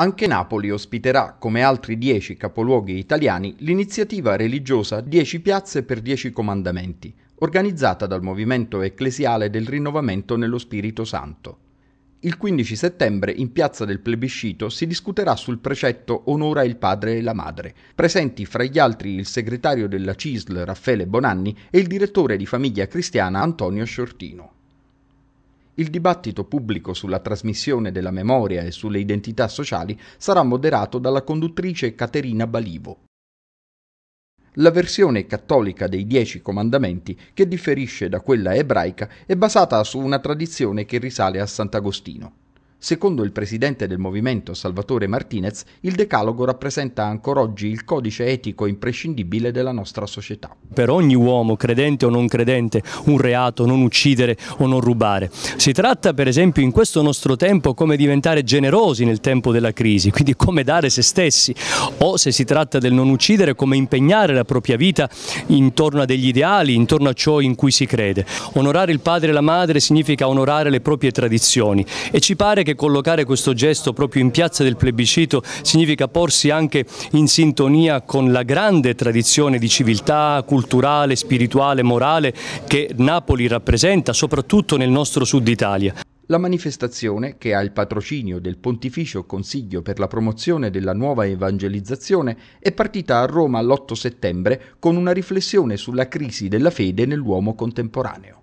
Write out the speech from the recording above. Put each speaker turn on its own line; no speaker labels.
Anche Napoli ospiterà, come altri dieci capoluoghi italiani, l'iniziativa religiosa 10 piazze per 10 comandamenti, organizzata dal Movimento Ecclesiale del Rinnovamento nello Spirito Santo. Il 15 settembre in Piazza del Plebiscito si discuterà sul precetto Onora il padre e la madre, presenti fra gli altri il segretario della CISL Raffaele Bonanni e il direttore di famiglia cristiana Antonio Sciortino. Il dibattito pubblico sulla trasmissione della memoria e sulle identità sociali sarà moderato dalla conduttrice Caterina Balivo. La versione cattolica dei Dieci Comandamenti, che differisce da quella ebraica, è basata su una tradizione che risale a Sant'Agostino. Secondo il presidente del movimento Salvatore Martinez, il Decalogo rappresenta ancora oggi il codice etico imprescindibile della nostra società.
Per ogni uomo, credente o non credente, un reato non uccidere o non rubare. Si tratta per esempio in questo nostro tempo come diventare generosi nel tempo della crisi, quindi come dare se stessi, o se si tratta del non uccidere, come impegnare la propria vita intorno a degli ideali, intorno a ciò in cui si crede. Onorare il padre e la madre significa onorare le proprie tradizioni e ci pare che che collocare questo gesto proprio in piazza del plebiscito significa porsi anche in sintonia con la grande tradizione di civiltà culturale, spirituale, morale che Napoli rappresenta, soprattutto nel nostro sud Italia.
La manifestazione, che ha il patrocinio del Pontificio Consiglio per la promozione della nuova evangelizzazione, è partita a Roma l'8 settembre con una riflessione sulla crisi della fede nell'uomo contemporaneo.